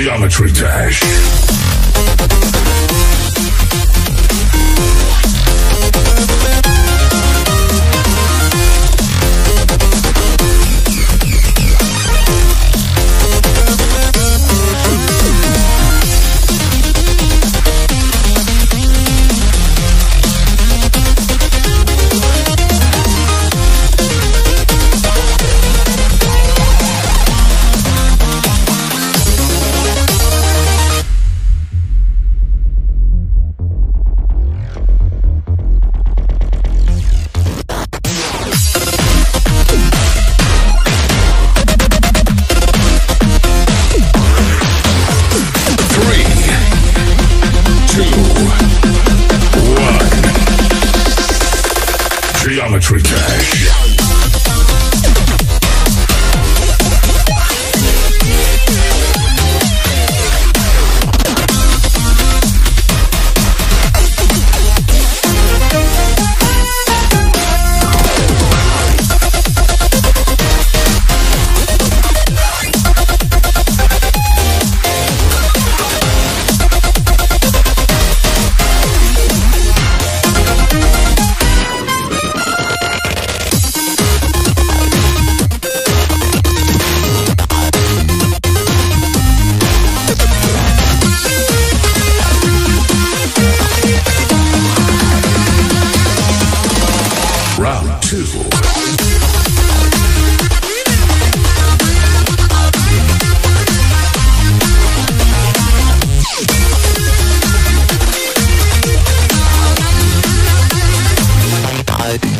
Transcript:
Geometry Dash. Geometry Dash. Three,